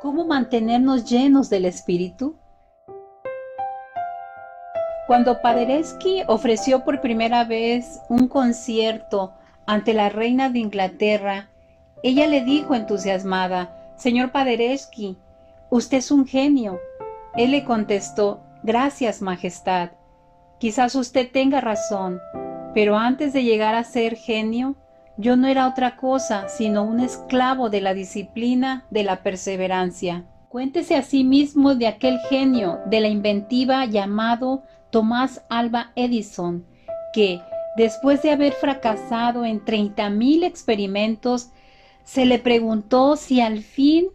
¿Cómo mantenernos llenos del Espíritu? Cuando Paderewski ofreció por primera vez un concierto ante la reina de Inglaterra, ella le dijo entusiasmada, Señor Paderewski, usted es un genio. Él le contestó, Gracias, Majestad. Quizás usted tenga razón, pero antes de llegar a ser genio, yo no era otra cosa sino un esclavo de la disciplina, de la perseverancia. Cuéntese a sí mismo de aquel genio de la inventiva llamado Tomás Alba Edison, que, después de haber fracasado en treinta mil experimentos, se le preguntó si al fin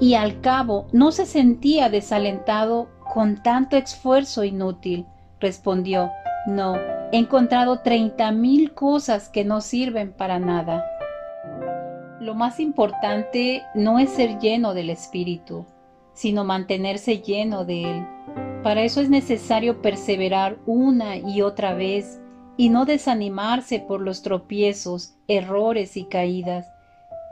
y al cabo no se sentía desalentado con tanto esfuerzo inútil. Respondió, no, He encontrado treinta mil cosas que no sirven para nada. Lo más importante no es ser lleno del Espíritu, sino mantenerse lleno de Él. Para eso es necesario perseverar una y otra vez y no desanimarse por los tropiezos, errores y caídas.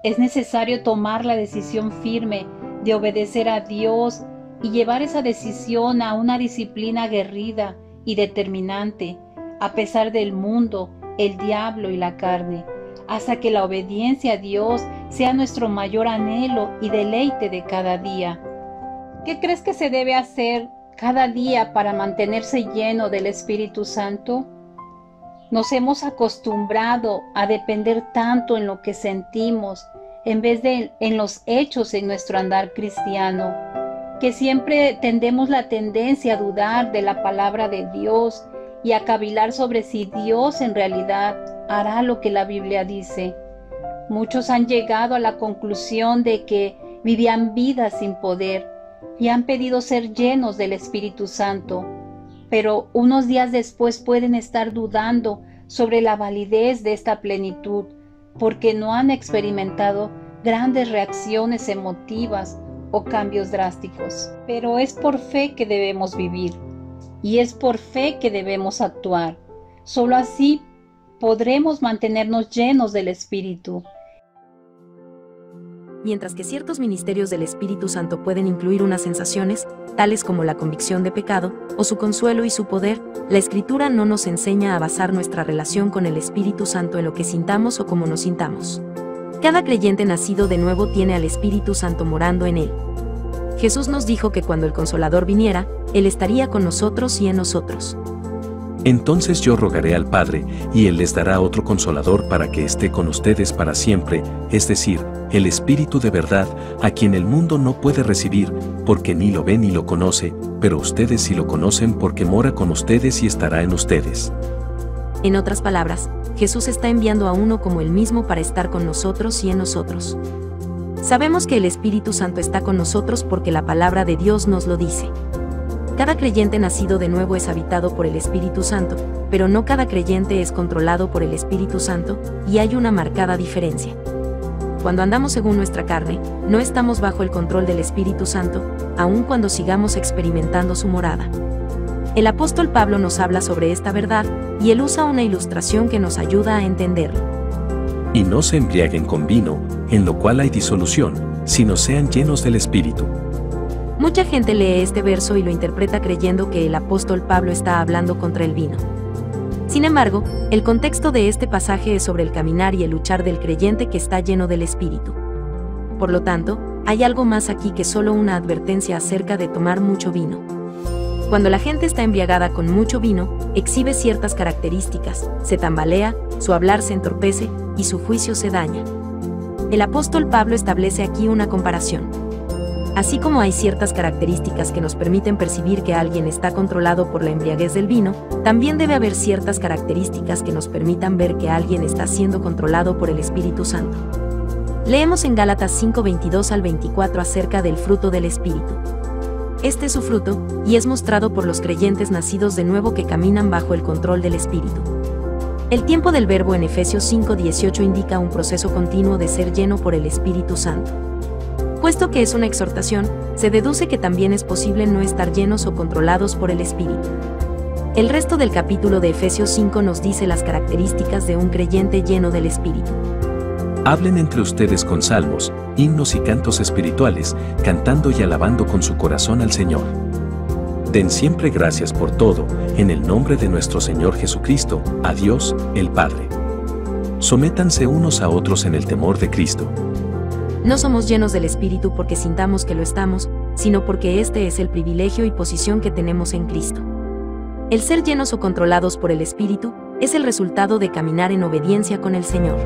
Es necesario tomar la decisión firme de obedecer a Dios y llevar esa decisión a una disciplina aguerrida y determinante a pesar del mundo, el diablo y la carne, hasta que la obediencia a Dios sea nuestro mayor anhelo y deleite de cada día. ¿Qué crees que se debe hacer cada día para mantenerse lleno del Espíritu Santo? Nos hemos acostumbrado a depender tanto en lo que sentimos en vez de en los hechos en nuestro andar cristiano, que siempre tendemos la tendencia a dudar de la palabra de Dios y a cavilar sobre si Dios en realidad hará lo que la Biblia dice. Muchos han llegado a la conclusión de que vivían vidas sin poder y han pedido ser llenos del Espíritu Santo, pero unos días después pueden estar dudando sobre la validez de esta plenitud porque no han experimentado grandes reacciones emotivas o cambios drásticos. Pero es por fe que debemos vivir y es por fe que debemos actuar. Solo así podremos mantenernos llenos del Espíritu. Mientras que ciertos ministerios del Espíritu Santo pueden incluir unas sensaciones, tales como la convicción de pecado, o su consuelo y su poder, la Escritura no nos enseña a basar nuestra relación con el Espíritu Santo en lo que sintamos o como nos sintamos. Cada creyente nacido de nuevo tiene al Espíritu Santo morando en él. Jesús nos dijo que cuando el Consolador viniera, Él estaría con nosotros y en nosotros. Entonces yo rogaré al Padre, y Él les dará otro consolador para que esté con ustedes para siempre, es decir, el Espíritu de verdad, a quien el mundo no puede recibir, porque ni lo ve ni lo conoce, pero ustedes sí lo conocen porque mora con ustedes y estará en ustedes. En otras palabras, Jesús está enviando a uno como el mismo para estar con nosotros y en nosotros. Sabemos que el Espíritu Santo está con nosotros porque la palabra de Dios nos lo dice. Cada creyente nacido de nuevo es habitado por el Espíritu Santo, pero no cada creyente es controlado por el Espíritu Santo, y hay una marcada diferencia. Cuando andamos según nuestra carne, no estamos bajo el control del Espíritu Santo, aun cuando sigamos experimentando su morada. El apóstol Pablo nos habla sobre esta verdad, y él usa una ilustración que nos ayuda a entenderlo y no se embriaguen con vino, en lo cual hay disolución, sino sean llenos del Espíritu. Mucha gente lee este verso y lo interpreta creyendo que el apóstol Pablo está hablando contra el vino. Sin embargo, el contexto de este pasaje es sobre el caminar y el luchar del creyente que está lleno del Espíritu. Por lo tanto, hay algo más aquí que solo una advertencia acerca de tomar mucho vino. Cuando la gente está embriagada con mucho vino, exhibe ciertas características, se tambalea, su hablar se entorpece y su juicio se daña. El apóstol Pablo establece aquí una comparación. Así como hay ciertas características que nos permiten percibir que alguien está controlado por la embriaguez del vino, también debe haber ciertas características que nos permitan ver que alguien está siendo controlado por el Espíritu Santo. Leemos en Gálatas 5:22 al 24 acerca del fruto del Espíritu. Este es su fruto, y es mostrado por los creyentes nacidos de nuevo que caminan bajo el control del Espíritu. El tiempo del verbo en Efesios 5:18 indica un proceso continuo de ser lleno por el Espíritu Santo. Puesto que es una exhortación, se deduce que también es posible no estar llenos o controlados por el Espíritu. El resto del capítulo de Efesios 5 nos dice las características de un creyente lleno del Espíritu. Hablen entre ustedes con salmos, himnos y cantos espirituales, cantando y alabando con su corazón al Señor. Den siempre gracias por todo, en el nombre de nuestro Señor Jesucristo, a Dios, el Padre. Sométanse unos a otros en el temor de Cristo. No somos llenos del Espíritu porque sintamos que lo estamos, sino porque este es el privilegio y posición que tenemos en Cristo. El ser llenos o controlados por el Espíritu es el resultado de caminar en obediencia con el Señor.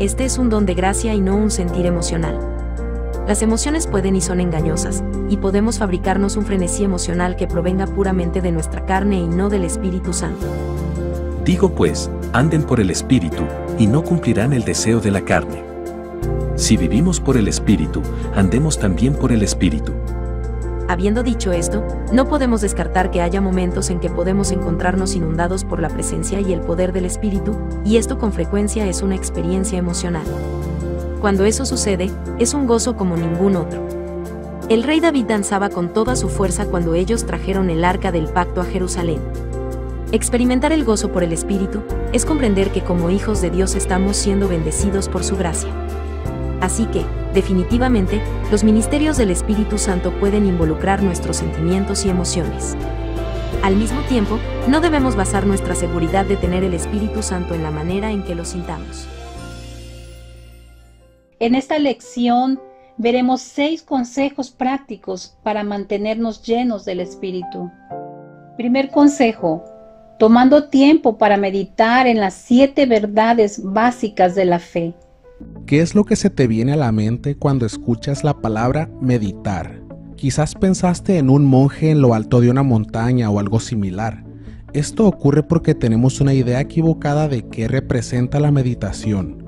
Este es un don de gracia y no un sentir emocional. Las emociones pueden y son engañosas, y podemos fabricarnos un frenesí emocional que provenga puramente de nuestra carne y no del Espíritu Santo. Digo pues, anden por el Espíritu, y no cumplirán el deseo de la carne. Si vivimos por el Espíritu, andemos también por el Espíritu. Habiendo dicho esto, no podemos descartar que haya momentos en que podemos encontrarnos inundados por la presencia y el poder del Espíritu, y esto con frecuencia es una experiencia emocional. Cuando eso sucede, es un gozo como ningún otro. El rey David danzaba con toda su fuerza cuando ellos trajeron el arca del pacto a Jerusalén. Experimentar el gozo por el Espíritu es comprender que como hijos de Dios estamos siendo bendecidos por su gracia. Así que, definitivamente, los ministerios del Espíritu Santo pueden involucrar nuestros sentimientos y emociones. Al mismo tiempo, no debemos basar nuestra seguridad de tener el Espíritu Santo en la manera en que lo sintamos. En esta lección veremos seis consejos prácticos para mantenernos llenos del Espíritu. Primer consejo, tomando tiempo para meditar en las siete verdades básicas de la fe. ¿Qué es lo que se te viene a la mente cuando escuchas la palabra meditar? Quizás pensaste en un monje en lo alto de una montaña o algo similar. Esto ocurre porque tenemos una idea equivocada de qué representa la meditación.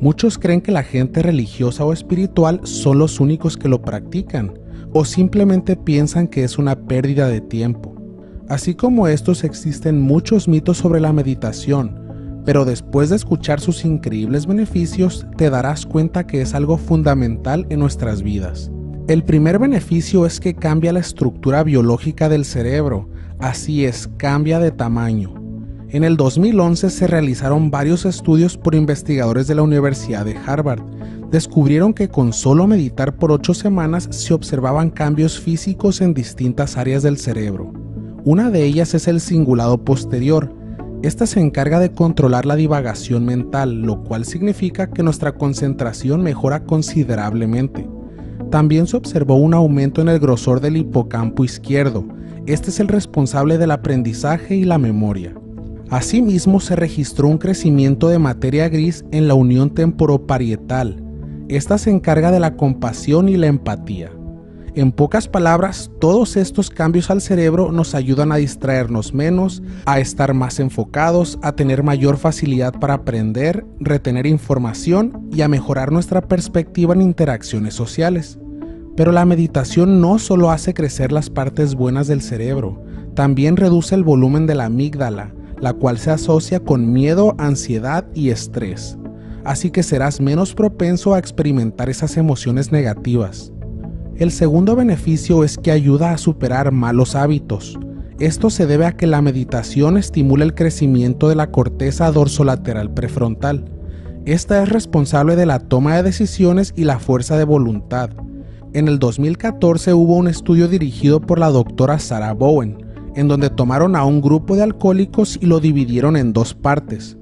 Muchos creen que la gente religiosa o espiritual son los únicos que lo practican, o simplemente piensan que es una pérdida de tiempo. Así como estos existen muchos mitos sobre la meditación, pero después de escuchar sus increíbles beneficios te darás cuenta que es algo fundamental en nuestras vidas. El primer beneficio es que cambia la estructura biológica del cerebro, así es, cambia de tamaño. En el 2011 se realizaron varios estudios por investigadores de la Universidad de Harvard. Descubrieron que con solo meditar por 8 semanas se observaban cambios físicos en distintas áreas del cerebro. Una de ellas es el cingulado posterior, esta se encarga de controlar la divagación mental, lo cual significa que nuestra concentración mejora considerablemente. También se observó un aumento en el grosor del hipocampo izquierdo. Este es el responsable del aprendizaje y la memoria. Asimismo, se registró un crecimiento de materia gris en la unión temporoparietal. Esta se encarga de la compasión y la empatía. En pocas palabras, todos estos cambios al cerebro nos ayudan a distraernos menos, a estar más enfocados, a tener mayor facilidad para aprender, retener información y a mejorar nuestra perspectiva en interacciones sociales. Pero la meditación no solo hace crecer las partes buenas del cerebro, también reduce el volumen de la amígdala, la cual se asocia con miedo, ansiedad y estrés. Así que serás menos propenso a experimentar esas emociones negativas. El segundo beneficio es que ayuda a superar malos hábitos. Esto se debe a que la meditación estimula el crecimiento de la corteza dorsolateral prefrontal. Esta es responsable de la toma de decisiones y la fuerza de voluntad. En el 2014 hubo un estudio dirigido por la doctora Sarah Bowen, en donde tomaron a un grupo de alcohólicos y lo dividieron en dos partes.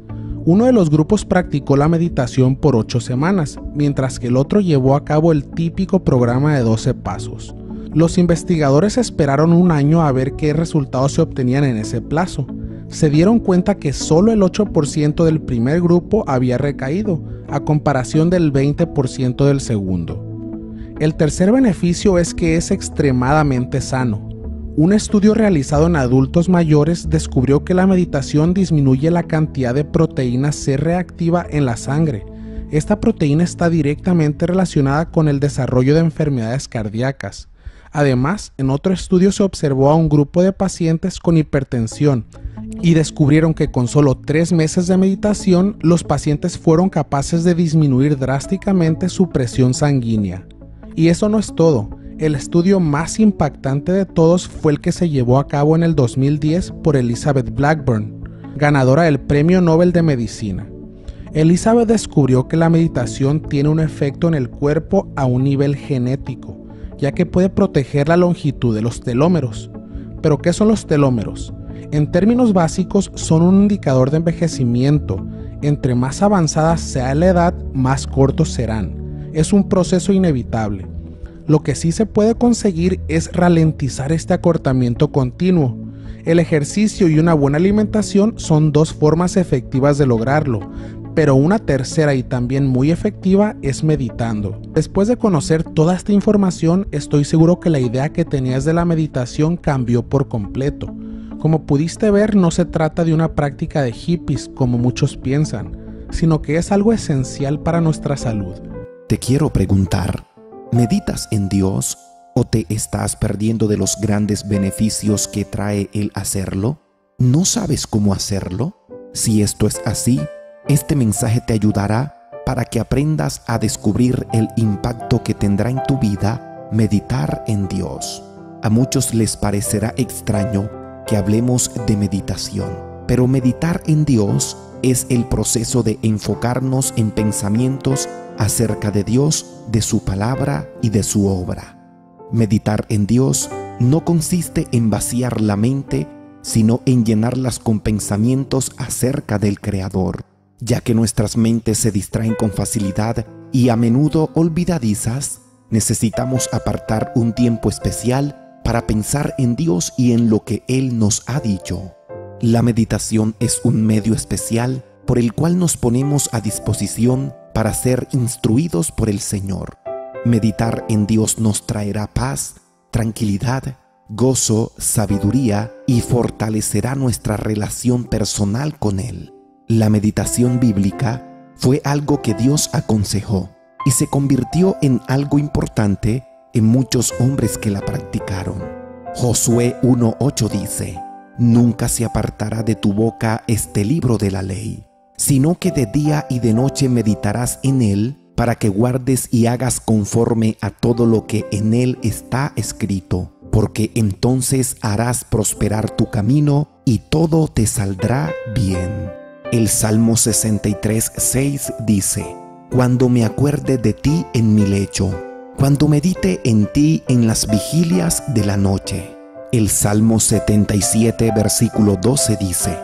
Uno de los grupos practicó la meditación por 8 semanas, mientras que el otro llevó a cabo el típico programa de 12 pasos. Los investigadores esperaron un año a ver qué resultados se obtenían en ese plazo. Se dieron cuenta que solo el 8% del primer grupo había recaído, a comparación del 20% del segundo. El tercer beneficio es que es extremadamente sano. Un estudio realizado en adultos mayores descubrió que la meditación disminuye la cantidad de proteína C reactiva en la sangre. Esta proteína está directamente relacionada con el desarrollo de enfermedades cardíacas. Además, en otro estudio se observó a un grupo de pacientes con hipertensión y descubrieron que con solo tres meses de meditación los pacientes fueron capaces de disminuir drásticamente su presión sanguínea. Y eso no es todo el estudio más impactante de todos fue el que se llevó a cabo en el 2010 por Elizabeth Blackburn, ganadora del Premio Nobel de Medicina. Elizabeth descubrió que la meditación tiene un efecto en el cuerpo a un nivel genético, ya que puede proteger la longitud de los telómeros. ¿Pero qué son los telómeros? En términos básicos son un indicador de envejecimiento. Entre más avanzada sea la edad, más cortos serán. Es un proceso inevitable. Lo que sí se puede conseguir es ralentizar este acortamiento continuo. El ejercicio y una buena alimentación son dos formas efectivas de lograrlo, pero una tercera y también muy efectiva es meditando. Después de conocer toda esta información, estoy seguro que la idea que tenías de la meditación cambió por completo. Como pudiste ver, no se trata de una práctica de hippies como muchos piensan, sino que es algo esencial para nuestra salud. Te quiero preguntar, ¿meditas en Dios o te estás perdiendo de los grandes beneficios que trae el hacerlo? ¿No sabes cómo hacerlo? Si esto es así, este mensaje te ayudará para que aprendas a descubrir el impacto que tendrá en tu vida meditar en Dios. A muchos les parecerá extraño que hablemos de meditación, pero meditar en Dios es el proceso de enfocarnos en pensamientos acerca de Dios, de su palabra y de su obra. Meditar en Dios no consiste en vaciar la mente, sino en llenarlas con pensamientos acerca del Creador ya que nuestras mentes se distraen con facilidad y a menudo olvidadizas, necesitamos apartar un tiempo especial para pensar en Dios y en lo que Él nos ha dicho. La meditación es un medio especial por el cual nos ponemos a disposición para ser instruidos por el Señor. Meditar en Dios nos traerá paz, tranquilidad, gozo, sabiduría y fortalecerá nuestra relación personal con Él. La meditación bíblica fue algo que Dios aconsejó y se convirtió en algo importante en muchos hombres que la practicaron. Josué 1.8 dice, Nunca se apartará de tu boca este libro de la ley, sino que de día y de noche meditarás en él para que guardes y hagas conforme a todo lo que en él está escrito, porque entonces harás prosperar tu camino y todo te saldrá bien. El Salmo 63, 6 dice, Cuando me acuerde de ti en mi lecho, cuando medite en ti en las vigilias de la noche. El Salmo 77, versículo 12 dice,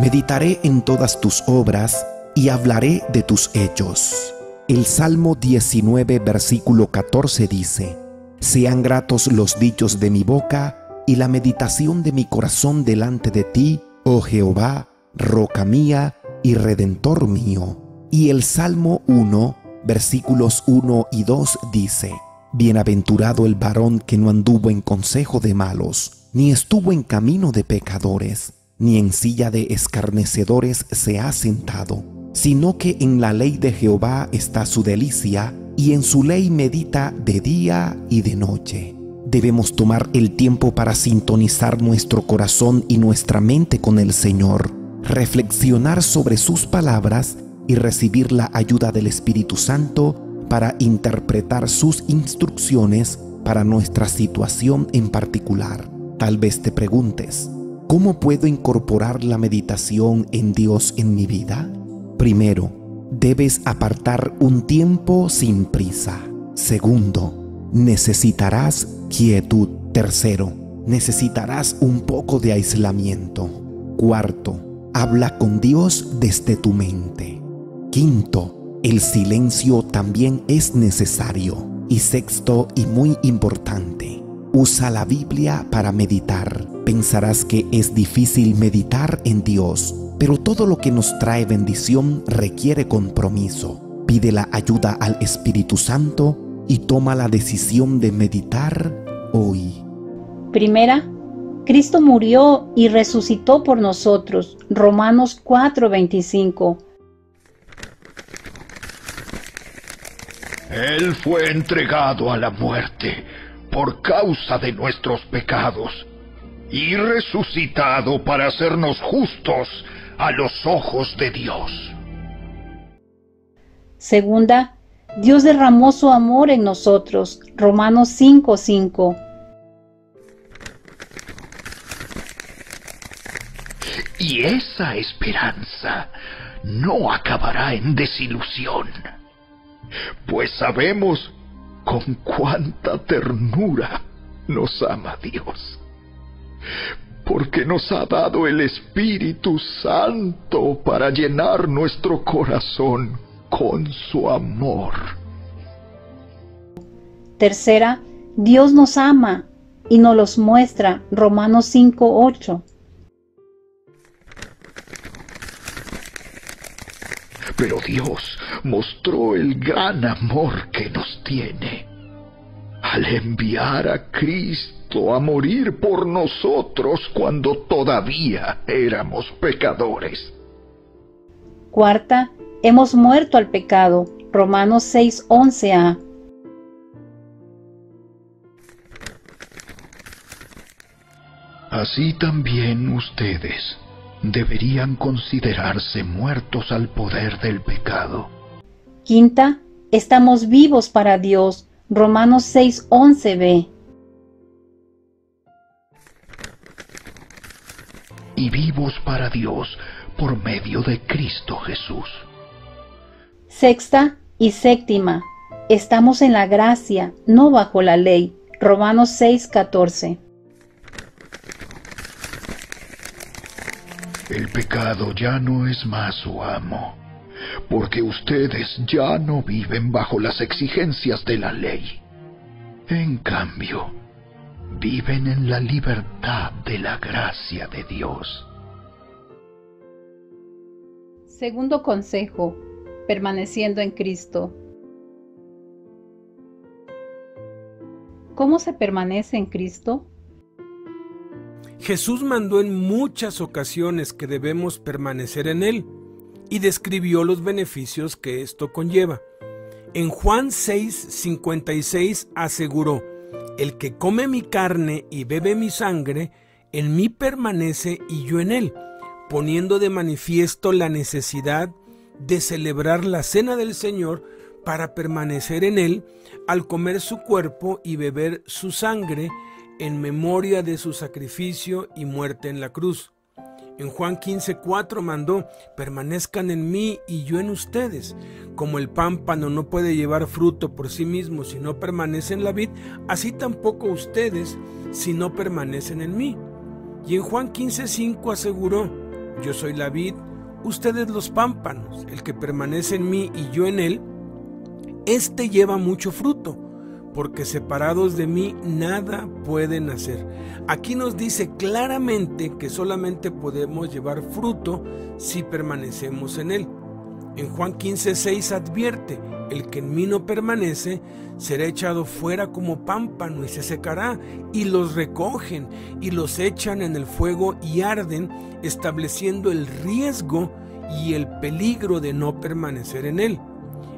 Meditaré en todas tus obras y hablaré de tus hechos. El Salmo 19, versículo 14 dice, Sean gratos los dichos de mi boca y la meditación de mi corazón delante de ti, oh Jehová, roca mía y redentor mío. Y el Salmo 1, versículos 1 y 2 dice, Bienaventurado el varón que no anduvo en consejo de malos, ni estuvo en camino de pecadores, ni en silla de escarnecedores se ha sentado, sino que en la ley de Jehová está su delicia, y en su ley medita de día y de noche. Debemos tomar el tiempo para sintonizar nuestro corazón y nuestra mente con el Señor reflexionar sobre sus palabras y recibir la ayuda del Espíritu Santo para interpretar sus instrucciones para nuestra situación en particular. Tal vez te preguntes, ¿cómo puedo incorporar la meditación en Dios en mi vida? Primero, debes apartar un tiempo sin prisa. Segundo, necesitarás quietud. Tercero, necesitarás un poco de aislamiento. Cuarto, habla con Dios desde tu mente. Quinto, el silencio también es necesario. Y sexto y muy importante, usa la Biblia para meditar. Pensarás que es difícil meditar en Dios, pero todo lo que nos trae bendición requiere compromiso. Pide la ayuda al Espíritu Santo y toma la decisión de meditar hoy. Primera Cristo murió y resucitó por nosotros. Romanos 4:25. Él fue entregado a la muerte por causa de nuestros pecados y resucitado para hacernos justos a los ojos de Dios. Segunda, Dios derramó su amor en nosotros. Romanos 5:5. Y esa esperanza no acabará en desilusión, pues sabemos con cuánta ternura nos ama Dios, porque nos ha dado el Espíritu Santo para llenar nuestro corazón con su amor. Tercera, Dios nos ama y nos los muestra. Romanos 5:8. Pero Dios mostró el gran amor que nos tiene al enviar a Cristo a morir por nosotros cuando todavía éramos pecadores. Cuarta, hemos muerto al pecado. Romanos 6:11a. Así también ustedes deberían considerarse muertos al poder del pecado. Quinta, estamos vivos para Dios. Romanos 6:11b. Y vivos para Dios por medio de Cristo Jesús. Sexta y séptima, estamos en la gracia, no bajo la ley. Romanos 6:14. El pecado ya no es más su amo, porque ustedes ya no viven bajo las exigencias de la ley. En cambio, viven en la libertad de la gracia de Dios. Segundo consejo, permaneciendo en Cristo. ¿Cómo se permanece en Cristo? Jesús mandó en muchas ocasiones que debemos permanecer en Él y describió los beneficios que esto conlleva. En Juan 6, 56 aseguró, El que come mi carne y bebe mi sangre, en mí permanece y yo en él, poniendo de manifiesto la necesidad de celebrar la cena del Señor para permanecer en él al comer su cuerpo y beber su sangre, en memoria de su sacrificio y muerte en la cruz. En Juan 15:4 mandó, permanezcan en mí y yo en ustedes. Como el pámpano no puede llevar fruto por sí mismo si no permanece en la vid, así tampoco ustedes si no permanecen en mí. Y en Juan 15:5 aseguró, yo soy la vid, ustedes los pámpanos, el que permanece en mí y yo en él, éste lleva mucho fruto porque separados de mí nada pueden hacer. Aquí nos dice claramente que solamente podemos llevar fruto si permanecemos en Él. En Juan 15:6 advierte, el que en mí no permanece será echado fuera como pámpano y se secará, y los recogen y los echan en el fuego y arden, estableciendo el riesgo y el peligro de no permanecer en Él.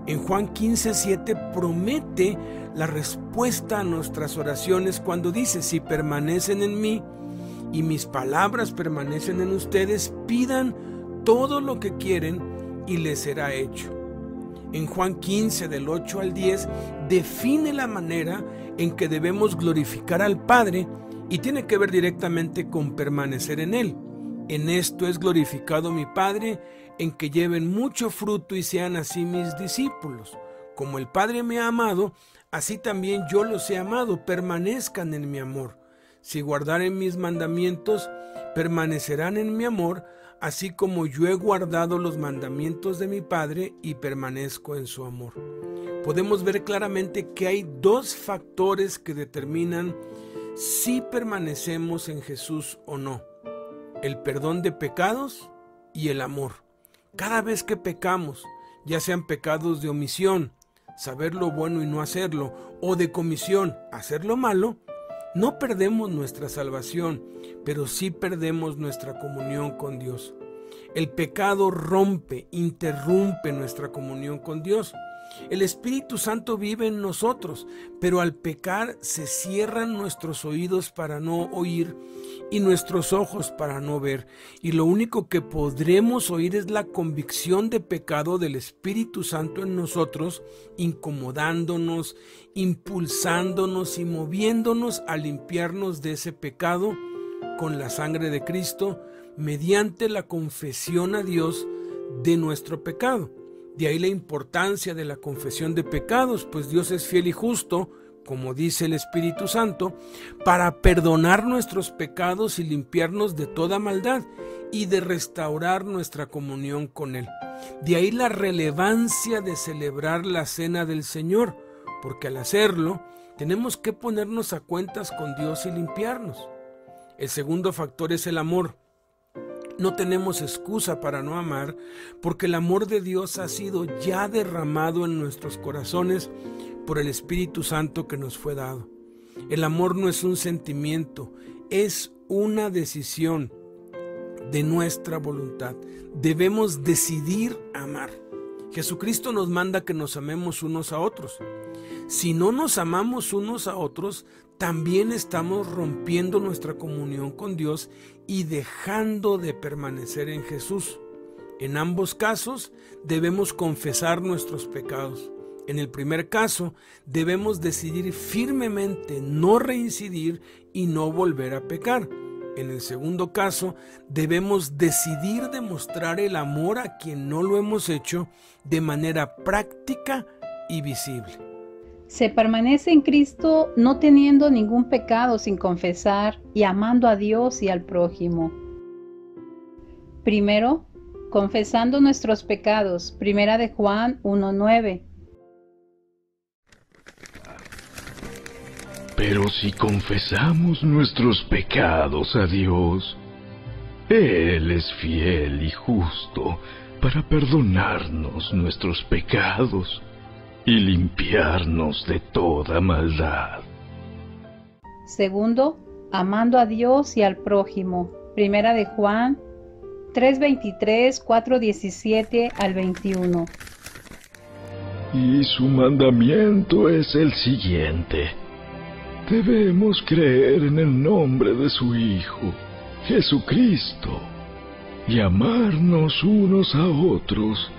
En Juan 15:7 promete la respuesta a nuestras oraciones cuando dice, si permanecen en mí y mis palabras permanecen en ustedes, pidan todo lo que quieren y les será hecho. En Juan 15 del 8 al 10 define la manera en que debemos glorificar al Padre y tiene que ver directamente con permanecer en Él. En esto es glorificado mi Padre, en que lleven mucho fruto y sean así mis discípulos. Como el Padre me ha amado, así también yo los he amado, permanezcan en mi amor. Si guardaren mis mandamientos, permanecerán en mi amor, así como yo he guardado los mandamientos de mi Padre y permanezco en su amor. Podemos ver claramente que hay dos factores que determinan si permanecemos en Jesús o no. El perdón de pecados y el amor. Cada vez que pecamos, ya sean pecados de omisión, saber lo bueno y no hacerlo, o de comisión, hacer lo malo, no perdemos nuestra salvación, pero sí perdemos nuestra comunión con Dios. El pecado rompe, interrumpe nuestra comunión con Dios. El Espíritu Santo vive en nosotros, pero al pecar se cierran nuestros oídos para no oír y nuestros ojos para no ver. Y lo único que podremos oír es la convicción de pecado del Espíritu Santo en nosotros, incomodándonos, impulsándonos y moviéndonos a limpiarnos de ese pecado con la sangre de Cristo mediante la confesión a Dios de nuestro pecado. De ahí la importancia de la confesión de pecados, pues Dios es fiel y justo, como dice el Espíritu Santo, para perdonar nuestros pecados y limpiarnos de toda maldad y de restaurar nuestra comunión con Él. De ahí la relevancia de celebrar la cena del Señor, porque al hacerlo tenemos que ponernos a cuentas con Dios y limpiarnos. El segundo factor es el amor. No tenemos excusa para no amar, porque el amor de Dios ha sido ya derramado en nuestros corazones por el Espíritu Santo que nos fue dado. El amor no es un sentimiento, es una decisión de nuestra voluntad. Debemos decidir amar. Jesucristo nos manda que nos amemos unos a otros. Si no nos amamos unos a otros, también estamos rompiendo nuestra comunión con Dios y dejando de permanecer en Jesús. En ambos casos debemos confesar nuestros pecados. En el primer caso, debemos decidir firmemente no reincidir y no volver a pecar. En el segundo caso, debemos decidir demostrar el amor a quien no lo hemos hecho de manera práctica y visible. Se permanece en Cristo no teniendo ningún pecado sin confesar y amando a Dios y al prójimo. Primero, confesando nuestros pecados. Primera de Juan 1.9. Pero si confesamos nuestros pecados a Dios, Él es fiel y justo para perdonarnos nuestros pecados y limpiarnos de toda maldad. Segundo, amando a Dios y al prójimo. Primera de Juan 3:23, 4:17 al 21. Y su mandamiento es el siguiente. Debemos creer en el nombre de su Hijo, Jesucristo, y amarnos unos a otros,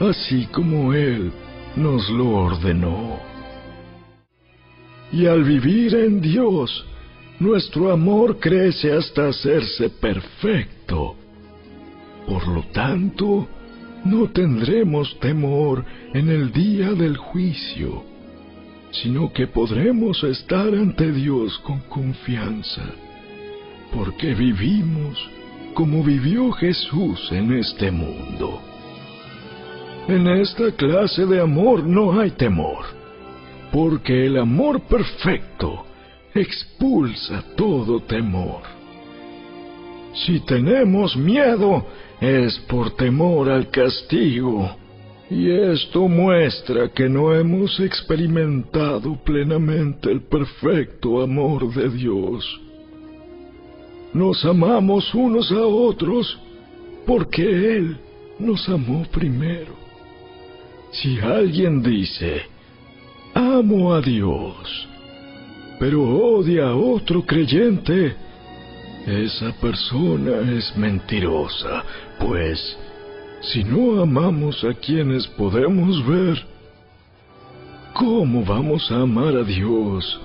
así como Él nos lo ordenó. Y al vivir en Dios, nuestro amor crece hasta hacerse perfecto. Por lo tanto, no tendremos temor en el día del juicio, sino que podremos estar ante Dios con confianza, porque vivimos como vivió Jesús en este mundo. En esta clase de amor no hay temor, porque el amor perfecto expulsa todo temor. Si tenemos miedo es por temor al castigo, y esto muestra que no hemos experimentado plenamente el perfecto amor de Dios. Nos amamos unos a otros porque Él nos amó primero. Si alguien dice, amo a Dios, pero odia a otro creyente, esa persona es mentirosa, pues si no amamos a quienes podemos ver, ¿cómo vamos a amar a Dios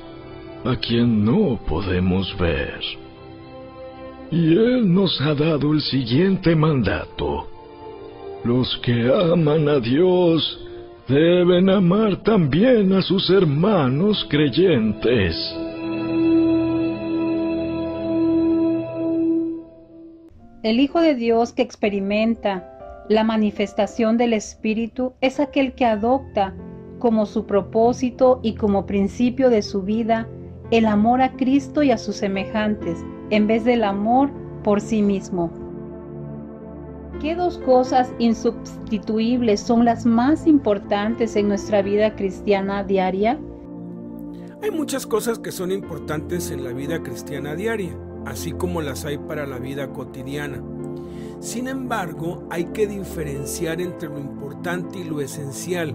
a quien no podemos ver? Y Él nos ha dado el siguiente mandato. Los que aman a Dios deben amar también a sus hermanos creyentes. El Hijo de Dios que experimenta la manifestación del Espíritu es aquel que adopta como su propósito y como principio de su vida el amor a Cristo y a sus semejantes, en vez del amor por sí mismo. ¿Qué dos cosas insubstituibles son las más importantes en nuestra vida cristiana diaria? Hay muchas cosas que son importantes en la vida cristiana diaria, así como las hay para la vida cotidiana. Sin embargo, hay que diferenciar entre lo importante y lo esencial,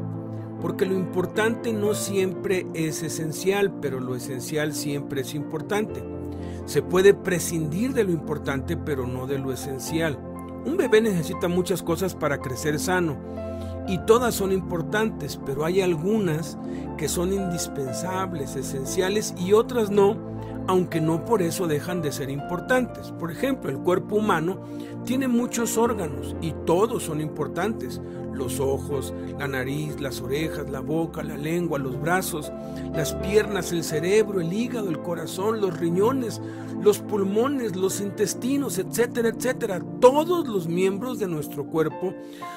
porque lo importante no siempre es esencial, pero lo esencial siempre es importante. Se puede prescindir de lo importante, pero no de lo esencial. Un bebé necesita muchas cosas para crecer sano y todas son importantes, pero hay algunas que son indispensables, esenciales y otras no, aunque no por eso dejan de ser importantes. Por ejemplo, el cuerpo humano tiene muchos órganos y todos son importantes. Los ojos, la nariz, las orejas, la boca, la lengua, los brazos, las piernas, el cerebro, el hígado, el corazón, los riñones, los pulmones, los intestinos, etcétera, etcétera. Todos los miembros de nuestro cuerpo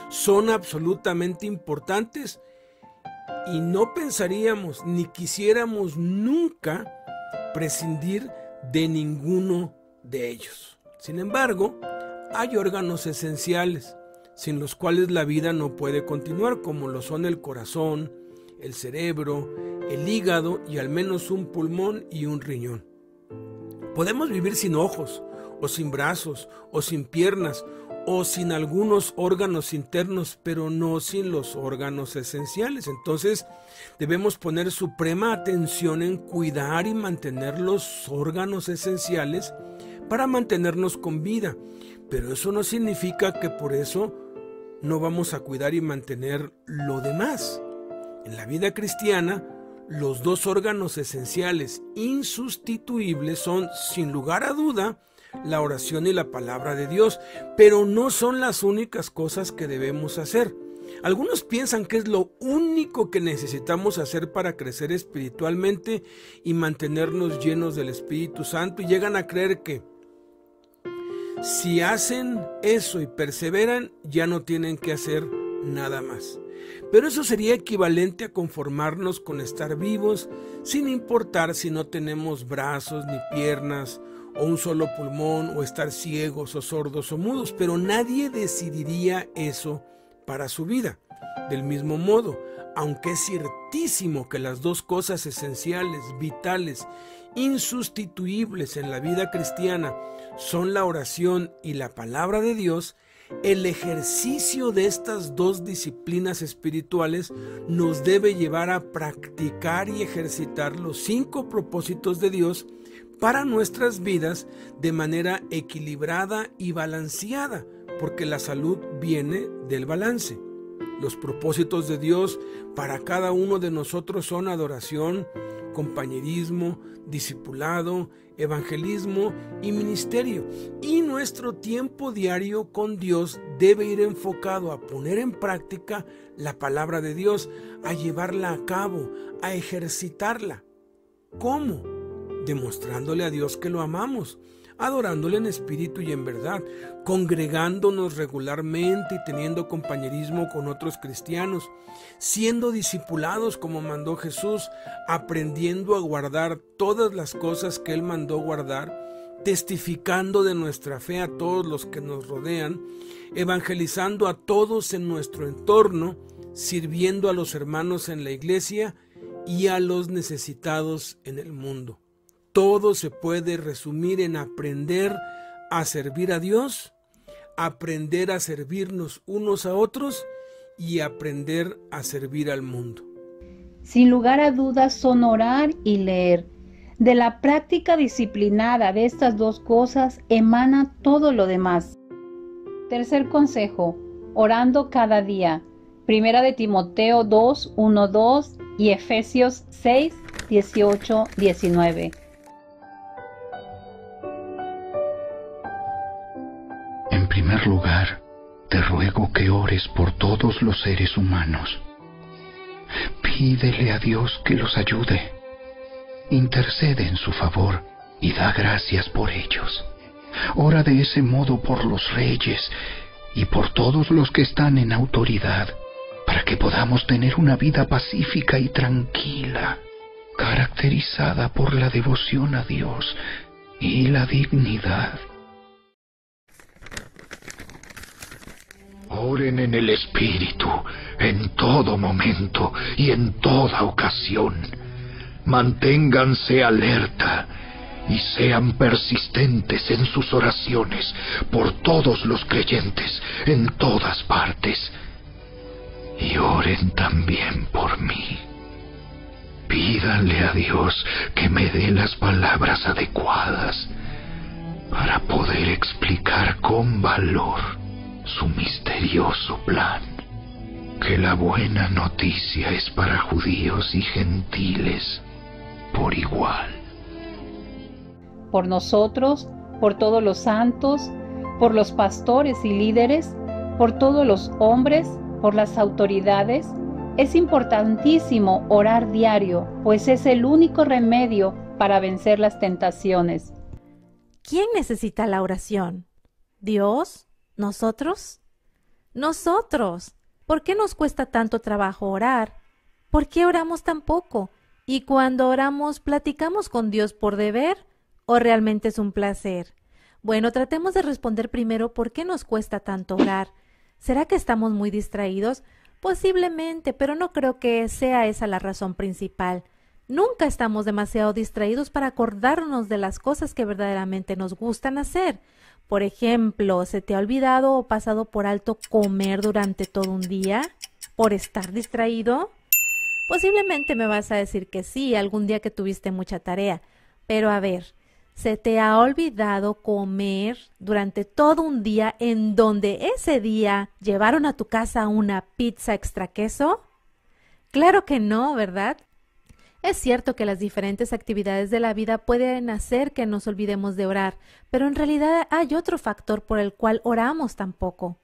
son absolutamente importantes y no pensaríamos ni quisiéramos nunca prescindir de ninguno de ellos. Sin embargo, hay órganos esenciales sin los cuales la vida no puede continuar, como lo son el corazón, el cerebro, el hígado y al menos un pulmón y un riñón. Podemos vivir sin ojos, o sin brazos, o sin piernas, o sin algunos órganos internos, pero no sin los órganos esenciales. Entonces debemos poner suprema atención en cuidar y mantener los órganos esenciales para mantenernos con vida. Pero eso no significa que por eso no vamos a cuidar y mantener lo demás. En la vida cristiana, los dos órganos esenciales insustituibles son, sin lugar a duda, la oración y la palabra de Dios, pero no son las únicas cosas que debemos hacer. Algunos piensan que es lo único que necesitamos hacer para crecer espiritualmente y mantenernos llenos del Espíritu Santo y llegan a creer que si hacen eso y perseveran, ya no tienen que hacer nada más. Pero eso sería equivalente a conformarnos con estar vivos sin importar si no tenemos brazos ni piernas o un solo pulmón o estar ciegos o sordos o mudos, pero nadie decidiría eso para su vida. Del mismo modo, aunque es ciertísimo que las dos cosas esenciales, vitales, insustituibles en la vida cristiana son la oración y la palabra de Dios, el ejercicio de estas dos disciplinas espirituales nos debe llevar a practicar y ejercitar los cinco propósitos de Dios para nuestras vidas de manera equilibrada y balanceada, porque la salud viene del balance. Los propósitos de Dios para cada uno de nosotros son adoración, compañerismo, discipulado, evangelismo y ministerio. Y nuestro tiempo diario con Dios debe ir enfocado a poner en práctica la palabra de Dios, a llevarla a cabo, a ejercitarla. ¿Cómo? Demostrándole a Dios que lo amamos adorándole en espíritu y en verdad, congregándonos regularmente y teniendo compañerismo con otros cristianos, siendo discipulados como mandó Jesús, aprendiendo a guardar todas las cosas que Él mandó guardar, testificando de nuestra fe a todos los que nos rodean, evangelizando a todos en nuestro entorno, sirviendo a los hermanos en la iglesia y a los necesitados en el mundo. Todo se puede resumir en aprender a servir a Dios, aprender a servirnos unos a otros y aprender a servir al mundo. Sin lugar a dudas son orar y leer. De la práctica disciplinada de estas dos cosas emana todo lo demás. Tercer consejo, orando cada día. Primera de Timoteo 2, 1, 2 y Efesios 6, 18, 19. Primer lugar, te ruego que ores por todos los seres humanos. Pídele a Dios que los ayude. Intercede en su favor y da gracias por ellos. Ora de ese modo por los reyes y por todos los que están en autoridad, para que podamos tener una vida pacífica y tranquila, caracterizada por la devoción a Dios y la dignidad. Oren en el Espíritu en todo momento y en toda ocasión. Manténganse alerta y sean persistentes en sus oraciones por todos los creyentes en todas partes. Y oren también por mí. Pídanle a Dios que me dé las palabras adecuadas para poder explicar con valor su misterioso plan, que la buena noticia es para judíos y gentiles por igual. por nosotros, por todos los santos, por los pastores y líderes, por todos los hombres, por las autoridades. Es importantísimo orar diario, pues es el único remedio para vencer las tentaciones. ¿Quién necesita la oración? ¿Dios? ¿Nosotros? Nosotros. ¿Por qué nos cuesta tanto trabajo orar? ¿Por qué oramos tan poco? Y cuando oramos, ¿platicamos con Dios por deber o realmente es un placer? Bueno, tratemos de responder primero por qué nos cuesta tanto orar. ¿Será que estamos muy distraídos? Posiblemente, pero no creo que sea esa la razón principal. Nunca estamos demasiado distraídos para acordarnos de las cosas que verdaderamente nos gustan hacer. Por ejemplo, ¿se te ha olvidado o pasado por alto comer durante todo un día? ¿Por estar distraído? Posiblemente me vas a decir que sí, algún día que tuviste mucha tarea. Pero a ver, ¿se te ha olvidado comer durante todo un día en donde ese día llevaron a tu casa una pizza extra queso? Claro que no, ¿verdad? Es cierto que las diferentes actividades de la vida pueden hacer que nos olvidemos de orar, pero en realidad hay otro factor por el cual oramos tampoco.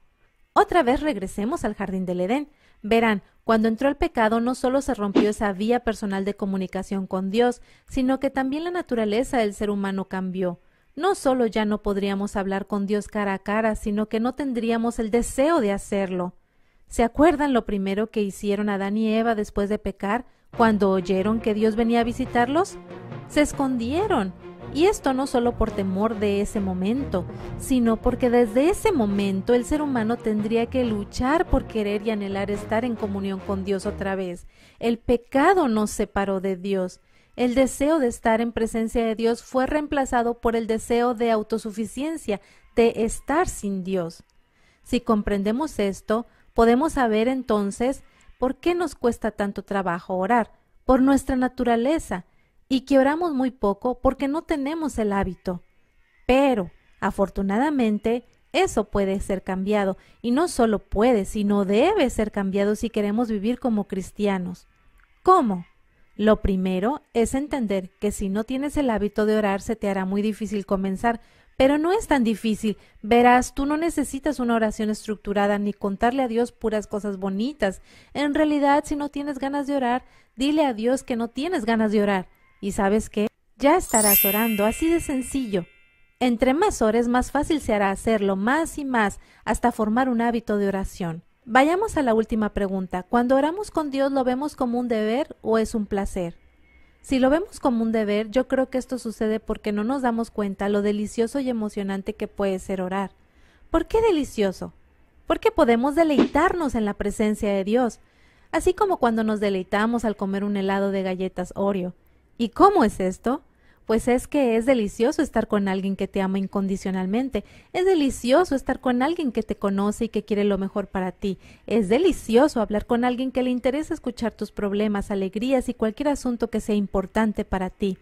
Otra vez regresemos al jardín del Edén. Verán, cuando entró el pecado no solo se rompió esa vía personal de comunicación con Dios, sino que también la naturaleza del ser humano cambió. No solo ya no podríamos hablar con Dios cara a cara, sino que no tendríamos el deseo de hacerlo. ¿Se acuerdan lo primero que hicieron Adán y Eva después de pecar, cuando oyeron que Dios venía a visitarlos? Se escondieron y esto no solo por temor de ese momento, sino porque desde ese momento el ser humano tendría que luchar por querer y anhelar estar en comunión con Dios otra vez. El pecado nos separó de Dios. El deseo de estar en presencia de Dios fue reemplazado por el deseo de autosuficiencia, de estar sin Dios. Si comprendemos esto, podemos saber entonces por qué nos cuesta tanto trabajo orar, por nuestra naturaleza, y que oramos muy poco porque no tenemos el hábito. Pero, afortunadamente, eso puede ser cambiado, y no solo puede, sino debe ser cambiado si queremos vivir como cristianos. ¿Cómo? Lo primero es entender que si no tienes el hábito de orar se te hará muy difícil comenzar, pero no es tan difícil. Verás, tú no necesitas una oración estructurada ni contarle a Dios puras cosas bonitas. En realidad, si no tienes ganas de orar, dile a Dios que no tienes ganas de orar. Y sabes qué, ya estarás orando, así de sencillo. Entre más ores, más fácil se hará hacerlo, más y más, hasta formar un hábito de oración. Vayamos a la última pregunta. Cuando oramos con Dios, ¿lo vemos como un deber o es un placer? Si lo vemos como un deber, yo creo que esto sucede porque no nos damos cuenta lo delicioso y emocionante que puede ser orar. ¿Por qué delicioso? Porque podemos deleitarnos en la presencia de Dios, así como cuando nos deleitamos al comer un helado de galletas Oreo. ¿Y cómo es esto? Pues es que es delicioso estar con alguien que te ama incondicionalmente. Es delicioso estar con alguien que te conoce y que quiere lo mejor para ti. Es delicioso hablar con alguien que le interesa escuchar tus problemas, alegrías y cualquier asunto que sea importante para ti.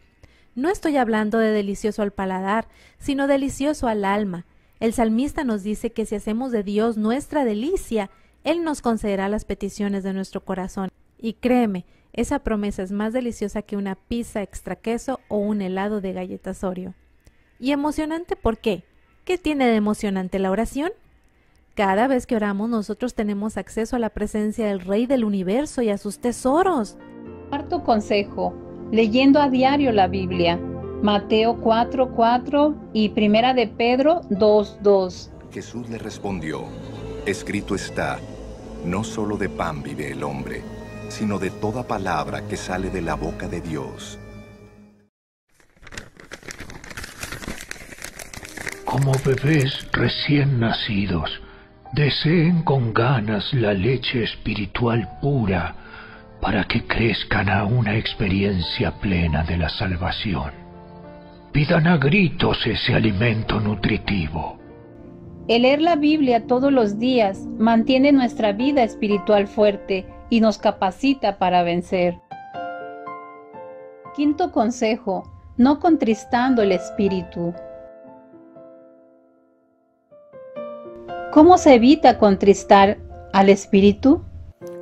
No estoy hablando de delicioso al paladar, sino delicioso al alma. El salmista nos dice que si hacemos de Dios nuestra delicia, Él nos concederá las peticiones de nuestro corazón. Y créeme, esa promesa es más deliciosa que una pizza extra queso o un helado de galletas Oreo. ¿Y emocionante por qué? ¿Qué tiene de emocionante la oración? Cada vez que oramos nosotros tenemos acceso a la presencia del Rey del universo y a sus tesoros. Cuarto consejo, leyendo a diario la Biblia. Mateo 4:4 y Primera de Pedro 2:2. Jesús le respondió, escrito está, no solo de pan vive el hombre, sino de toda palabra que sale de la boca de Dios. Como bebés recién nacidos, deseen con ganas la leche espiritual pura para que crezcan a una experiencia plena de la salvación. Pidan a gritos ese alimento nutritivo. El leer la Biblia todos los días mantiene nuestra vida espiritual fuerte y nos capacita para vencer. Quinto consejo, no contristando el espíritu. ¿Cómo se evita contristar al espíritu?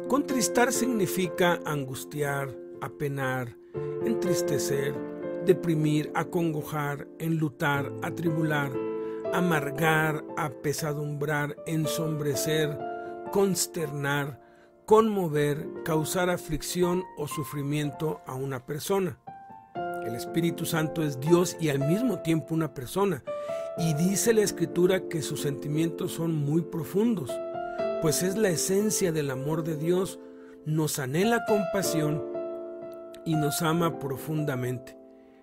Contristar significa angustiar, apenar, entristecer, deprimir, acongojar, enlutar, atribular, amargar, apesadumbrar, ensombrecer, consternar, conmover, causar aflicción o sufrimiento a una persona. El Espíritu Santo es Dios y al mismo tiempo una persona. Y dice la Escritura que sus sentimientos son muy profundos, pues es la esencia del amor de Dios, nos anhela compasión y nos ama profundamente.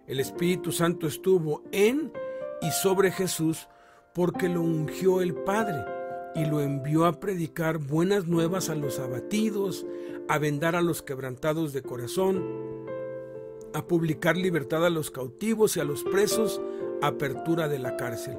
El Espíritu Santo estuvo en y sobre Jesús porque lo ungió el Padre y lo envió a predicar buenas nuevas a los abatidos, a vendar a los quebrantados de corazón, a publicar libertad a los cautivos y a los presos, apertura de la cárcel.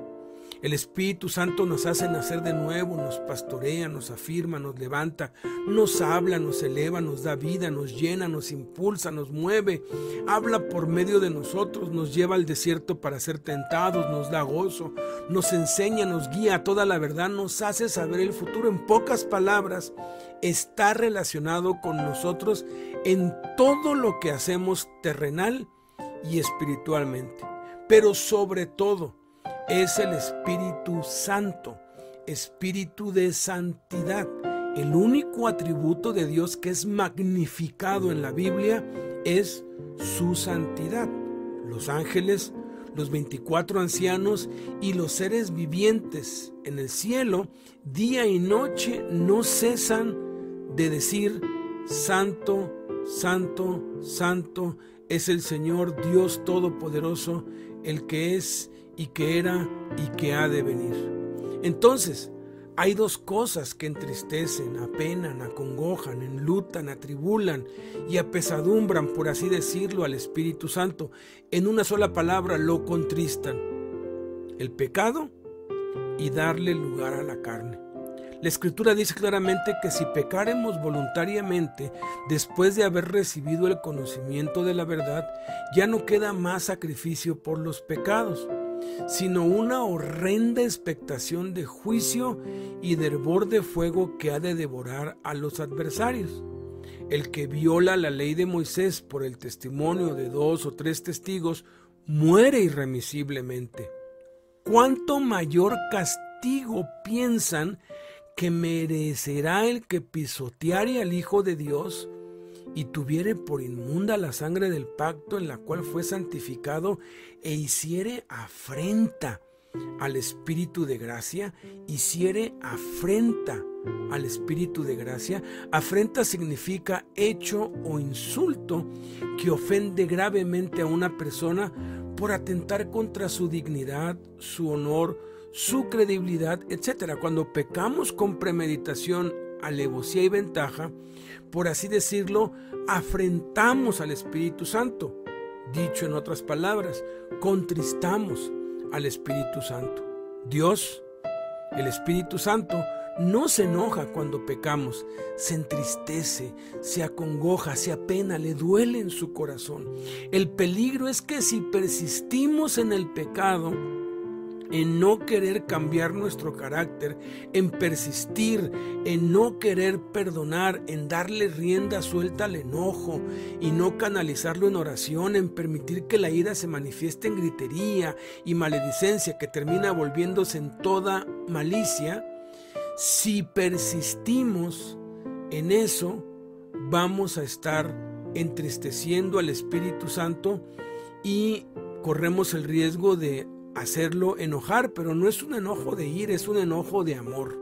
El Espíritu Santo nos hace nacer de nuevo, nos pastorea, nos afirma, nos levanta, nos habla, nos eleva, nos da vida, nos llena, nos impulsa, nos mueve, habla por medio de nosotros, nos lleva al desierto para ser tentados, nos da gozo, nos enseña, nos guía a toda la verdad, nos hace saber el futuro. En pocas palabras, está relacionado con nosotros en todo lo que hacemos terrenal y espiritualmente. Pero sobre todo, es el Espíritu Santo, Espíritu de santidad. El único atributo de Dios que es magnificado en la Biblia es su santidad. Los ángeles, los 24 ancianos y los seres vivientes en el cielo, día y noche, no cesan de decir, Santo, Santo, Santo es el Señor Dios Todopoderoso, el que es y que era y que ha de venir. Entonces, hay dos cosas que entristecen, apenan, acongojan, enlutan, atribulan y apesadumbran, por así decirlo, al Espíritu Santo. En una sola palabra lo contristan. El pecado y darle lugar a la carne. La escritura dice claramente que si pecaremos voluntariamente después de haber recibido el conocimiento de la verdad, ya no queda más sacrificio por los pecados sino una horrenda expectación de juicio y de hervor de fuego que ha de devorar a los adversarios. El que viola la ley de Moisés por el testimonio de dos o tres testigos muere irremisiblemente. ¿Cuánto mayor castigo piensan que merecerá el que pisoteare al Hijo de Dios y tuviere por inmunda la sangre del pacto en la cual fue santificado e hiciere afrenta al Espíritu de gracia, hiciere afrenta al Espíritu de gracia. Afrenta significa hecho o insulto que ofende gravemente a una persona por atentar contra su dignidad, su honor, su credibilidad, etc. Cuando pecamos con premeditación, alevosía y ventaja, por así decirlo, afrentamos al Espíritu Santo. Dicho en otras palabras, contristamos al Espíritu Santo. Dios, el Espíritu Santo, no se enoja cuando pecamos, se entristece, se acongoja, se apena, le duele en su corazón. El peligro es que si persistimos en el pecado, en no querer cambiar nuestro carácter, en persistir, en no querer perdonar, en darle rienda suelta al enojo y no canalizarlo en oración, en permitir que la ira se manifieste en gritería y maledicencia que termina volviéndose en toda malicia, si persistimos en eso, vamos a estar entristeciendo al Espíritu Santo y corremos el riesgo de hacerlo enojar, pero no es un enojo de ir, es un enojo de amor.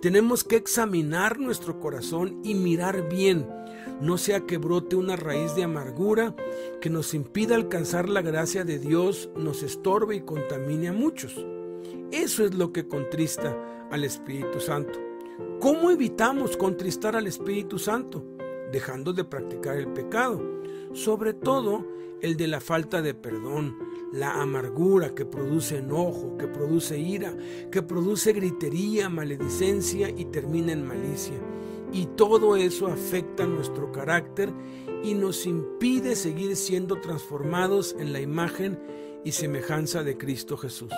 Tenemos que examinar nuestro corazón y mirar bien, no sea que brote una raíz de amargura que nos impida alcanzar la gracia de Dios, nos estorbe y contamine a muchos. Eso es lo que contrista al Espíritu Santo. ¿Cómo evitamos contristar al Espíritu Santo? Dejando de practicar el pecado, sobre todo el de la falta de perdón, la amargura que produce enojo, que produce ira, que produce gritería, maledicencia y termina en malicia. Y todo eso afecta nuestro carácter y nos impide seguir siendo transformados en la imagen y semejanza de Cristo Jesús.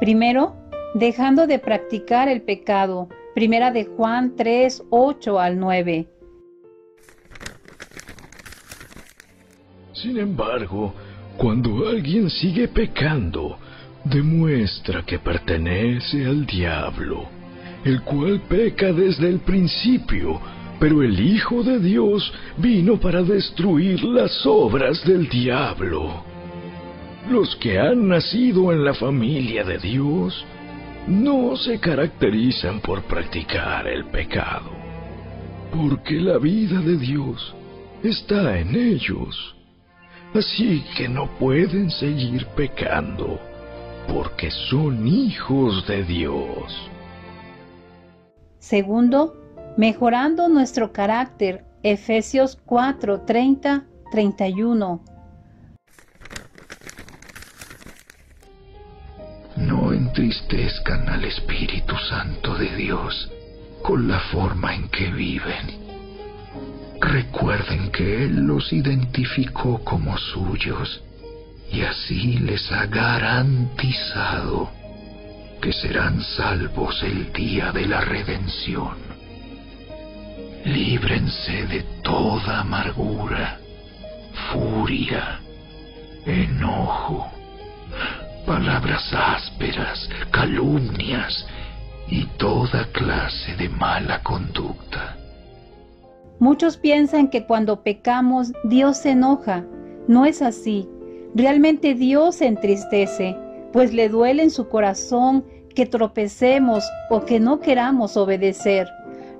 Primero, dejando de practicar el pecado. Primera de Juan 3, 8 al 9. Sin embargo, Cuando alguien sigue pecando, demuestra que pertenece al diablo, el cual peca desde el principio, pero el Hijo de Dios vino para destruir las obras del diablo. Los que han nacido en la familia de Dios no se caracterizan por practicar el pecado, porque la vida de Dios está en ellos. Así que no pueden seguir pecando, porque son hijos de Dios. Segundo, mejorando nuestro carácter. Efesios 4, 30, 31. No entristezcan al Espíritu Santo de Dios con la forma en que viven. Recuerden que Él los identificó como suyos y así les ha garantizado que serán salvos el día de la redención. Líbrense de toda amargura, furia, enojo, palabras ásperas, calumnias y toda clase de mala conducta. Muchos piensan que cuando pecamos Dios se enoja. No es así. Realmente Dios se entristece, pues le duele en su corazón que tropecemos o que no queramos obedecer.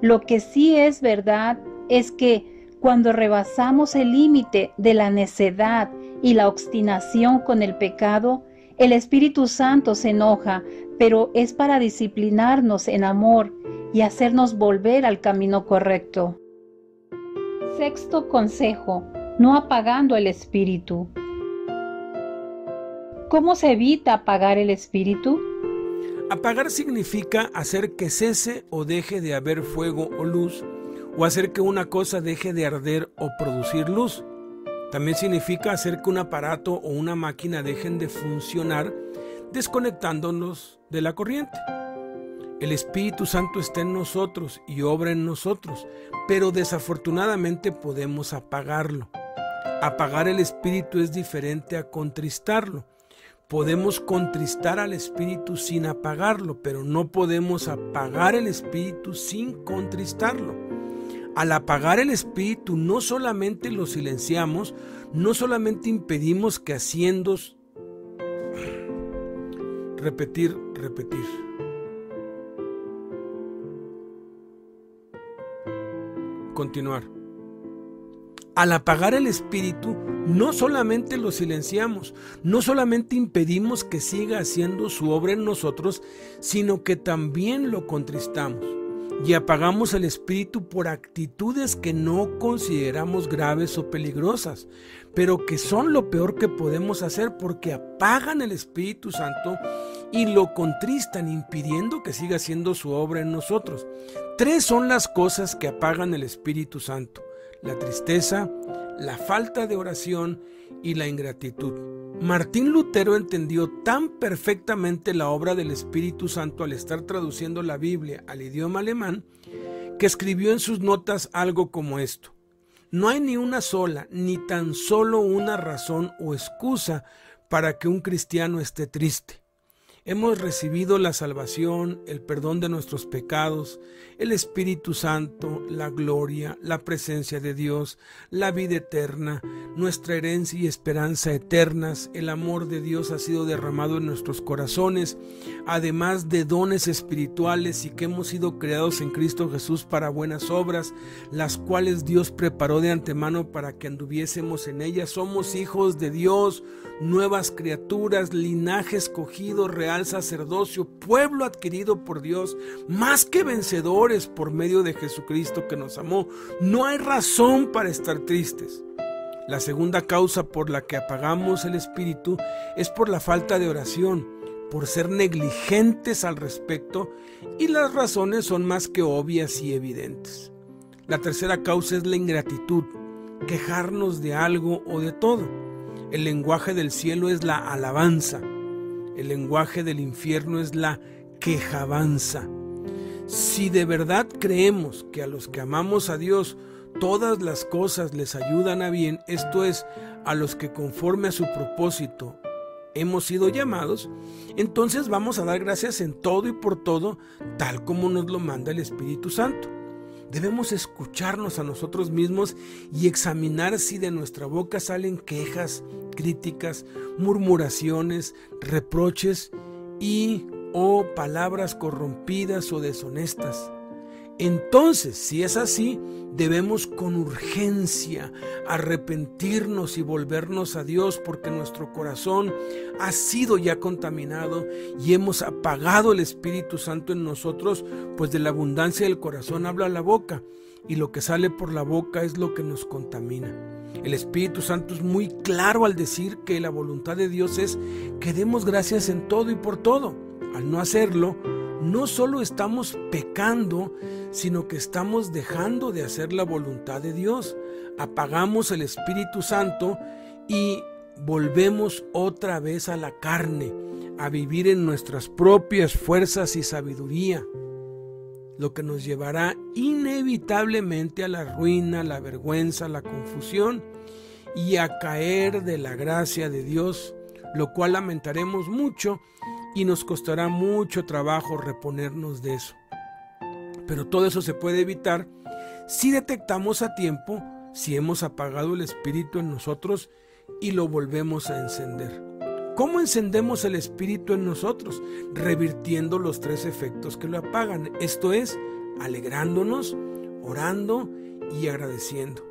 Lo que sí es verdad es que cuando rebasamos el límite de la necedad y la obstinación con el pecado, el Espíritu Santo se enoja, pero es para disciplinarnos en amor y hacernos volver al camino correcto. Sexto consejo, no apagando el espíritu. ¿Cómo se evita apagar el espíritu? Apagar significa hacer que cese o deje de haber fuego o luz, o hacer que una cosa deje de arder o producir luz. También significa hacer que un aparato o una máquina dejen de funcionar desconectándonos de la corriente. El Espíritu Santo está en nosotros y obra en nosotros, pero desafortunadamente podemos apagarlo. Apagar el Espíritu es diferente a contristarlo. Podemos contristar al Espíritu sin apagarlo, pero no podemos apagar el Espíritu sin contristarlo. Al apagar el espíritu no solamente lo silenciamos, no solamente impedimos que haciendo repetir, repetir. Continuar. Al apagar el espíritu, no solamente lo silenciamos, no solamente impedimos que siga haciendo su obra en nosotros, sino que también lo contristamos y apagamos el espíritu por actitudes que no consideramos graves o peligrosas, pero que son lo peor que podemos hacer porque apagan el Espíritu Santo y lo contristan impidiendo que siga haciendo su obra en nosotros. Tres son las cosas que apagan el Espíritu Santo. La tristeza, la falta de oración y la ingratitud. Martín Lutero entendió tan perfectamente la obra del Espíritu Santo al estar traduciendo la Biblia al idioma alemán que escribió en sus notas algo como esto. No hay ni una sola, ni tan solo una razón o excusa para que un cristiano esté triste. Hemos recibido la salvación, el perdón de nuestros pecados, el Espíritu Santo, la gloria, la presencia de Dios, la vida eterna, nuestra herencia y esperanza eternas, el amor de Dios ha sido derramado en nuestros corazones, además de dones espirituales y que hemos sido creados en Cristo Jesús para buenas obras, las cuales Dios preparó de antemano para que anduviésemos en ellas. Somos hijos de Dios, nuevas criaturas, linaje escogido, sacerdocio, pueblo adquirido por Dios, más que vencedores por medio de Jesucristo que nos amó. No hay razón para estar tristes. La segunda causa por la que apagamos el espíritu es por la falta de oración, por ser negligentes al respecto y las razones son más que obvias y evidentes. La tercera causa es la ingratitud, quejarnos de algo o de todo. El lenguaje del cielo es la alabanza. El lenguaje del infierno es la quejabanza. Si de verdad creemos que a los que amamos a Dios todas las cosas les ayudan a bien, esto es, a los que conforme a su propósito hemos sido llamados, entonces vamos a dar gracias en todo y por todo, tal como nos lo manda el Espíritu Santo. Debemos escucharnos a nosotros mismos y examinar si de nuestra boca salen quejas, críticas, murmuraciones, reproches y o palabras corrompidas o deshonestas. Entonces, si es así, debemos con urgencia arrepentirnos y volvernos a Dios porque nuestro corazón ha sido ya contaminado y hemos apagado el Espíritu Santo en nosotros, pues de la abundancia del corazón habla la boca y lo que sale por la boca es lo que nos contamina. El Espíritu Santo es muy claro al decir que la voluntad de Dios es que demos gracias en todo y por todo. Al no hacerlo, no solo estamos pecando, sino que estamos dejando de hacer la voluntad de Dios. Apagamos el Espíritu Santo y volvemos otra vez a la carne, a vivir en nuestras propias fuerzas y sabiduría, lo que nos llevará inevitablemente a la ruina, la vergüenza, la confusión y a caer de la gracia de Dios, lo cual lamentaremos mucho y nos costará mucho trabajo reponernos de eso. Pero todo eso se puede evitar si detectamos a tiempo si hemos apagado el espíritu en nosotros y lo volvemos a encender. ¿Cómo encendemos el espíritu en nosotros? Revirtiendo los tres efectos que lo apagan, esto es, alegrándonos, orando y agradeciendo.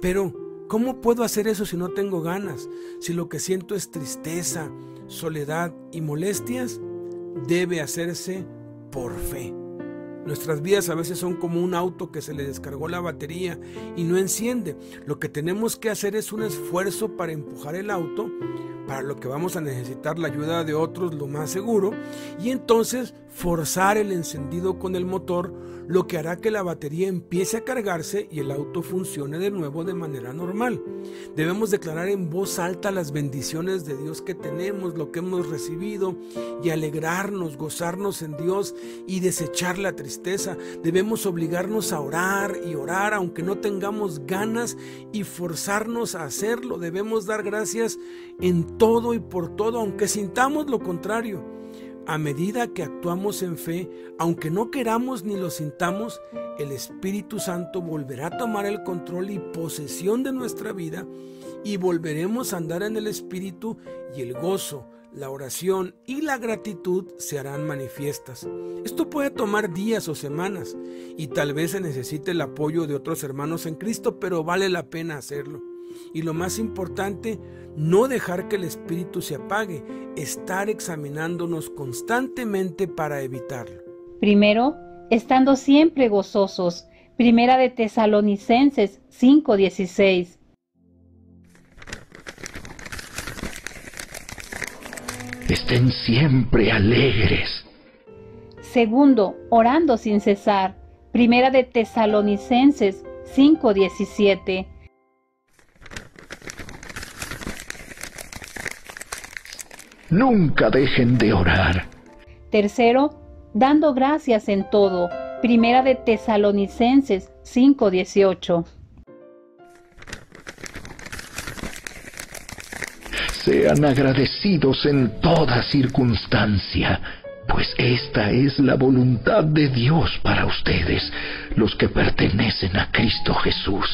Pero, ¿cómo puedo hacer eso si no tengo ganas? Si lo que siento es tristeza, soledad y molestias, debe hacerse por fe. Nuestras vidas a veces son como un auto que se le descargó la batería y no enciende. Lo que tenemos que hacer es un esfuerzo para empujar el auto, para lo que vamos a necesitar la ayuda de otros, lo más seguro, y entonces forzar el encendido con el motor, lo que hará que la batería empiece a cargarse y el auto funcione de nuevo de manera normal. Debemos declarar en voz alta las bendiciones de Dios que tenemos, lo que hemos recibido, y alegrarnos, gozarnos en Dios y desechar la tristeza. Debemos obligarnos a orar y orar aunque no tengamos ganas y forzarnos a hacerlo. Debemos dar gracias en todo y por todo, aunque sintamos lo contrario. A medida que actuamos en fe, aunque no queramos ni lo sintamos, el Espíritu Santo volverá a tomar el control y posesión de nuestra vida y volveremos a andar en el Espíritu y el gozo, la oración y la gratitud se harán manifiestas. Esto puede tomar días o semanas y tal vez se necesite el apoyo de otros hermanos en Cristo, pero vale la pena hacerlo. Y lo más importante, no dejar que el espíritu se apague, estar examinándonos constantemente para evitarlo. Primero, estando siempre gozosos. Primera de Tesalonicenses 5:16. Estén siempre alegres. Segundo, orando sin cesar. Primera de Tesalonicenses 5:17. Nunca dejen de orar. Tercero, dando gracias en todo. Primera de Tesalonicenses 5:18. Sean agradecidos en toda circunstancia, pues esta es la voluntad de Dios para ustedes, los que pertenecen a Cristo Jesús.